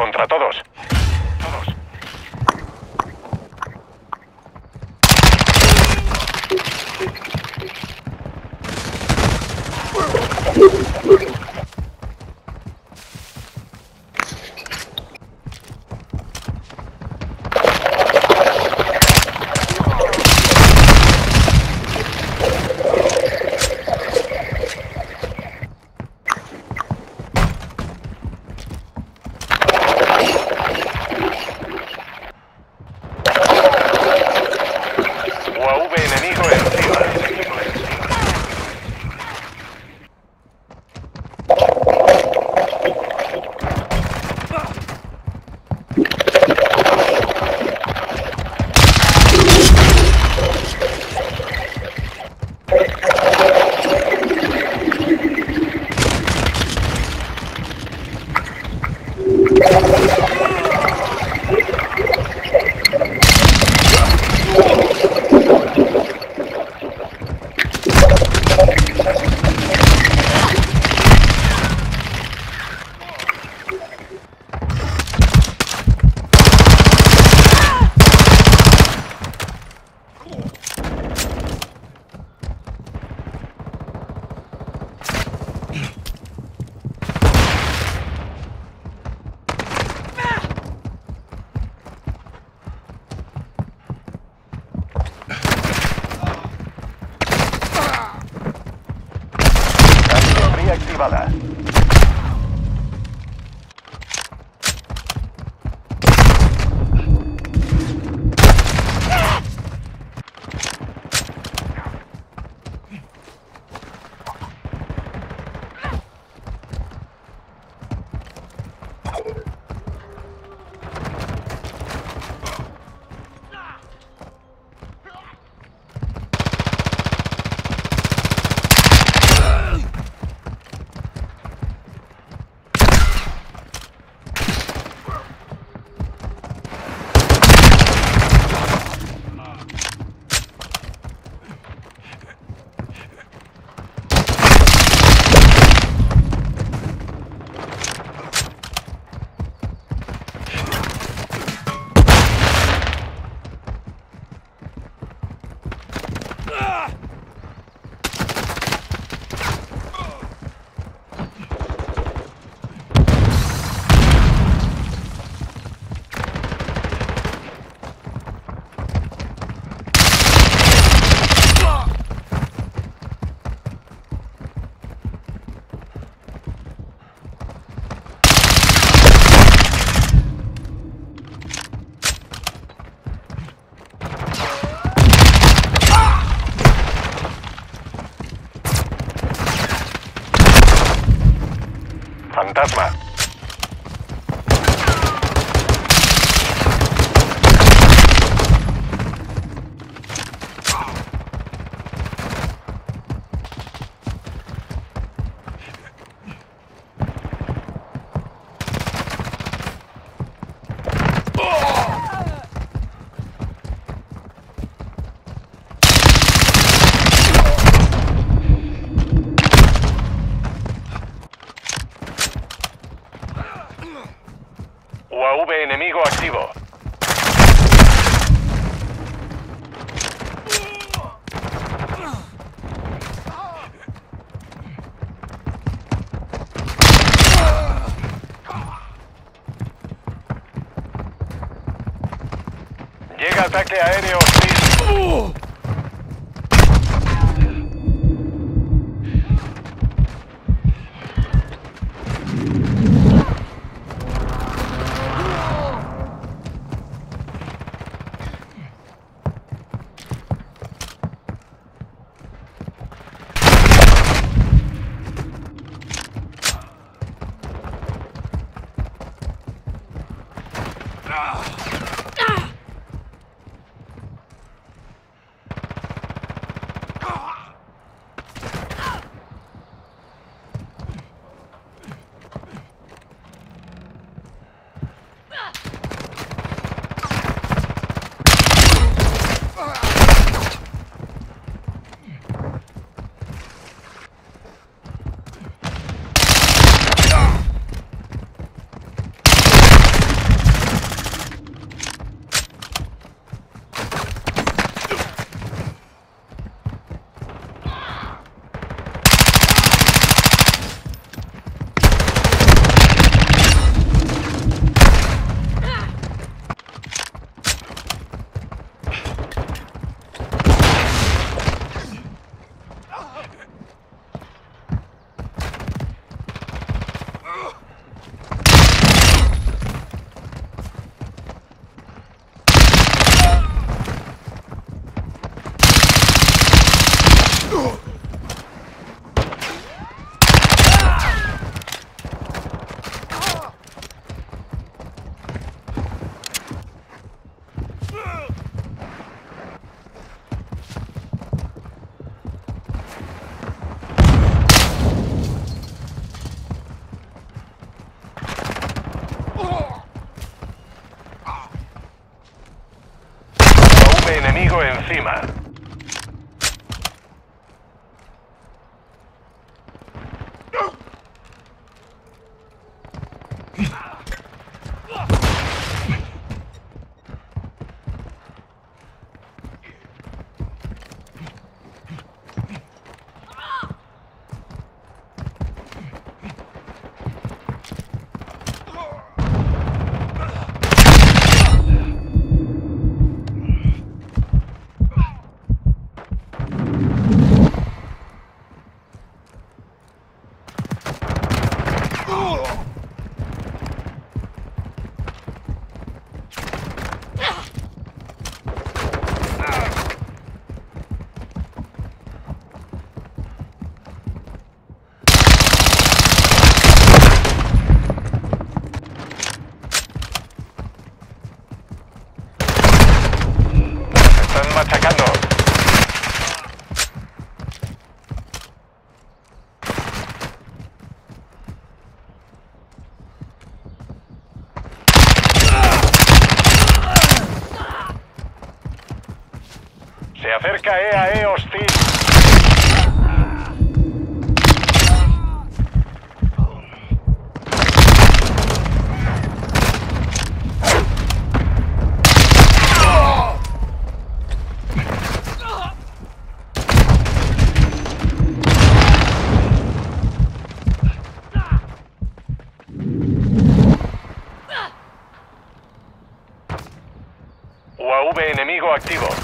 Contra todos. Activada. Fantasma. UAV enemigo activo. Llega ataque aéreo enemigo encima. Acerca EAE hostil. UAV enemigo activo.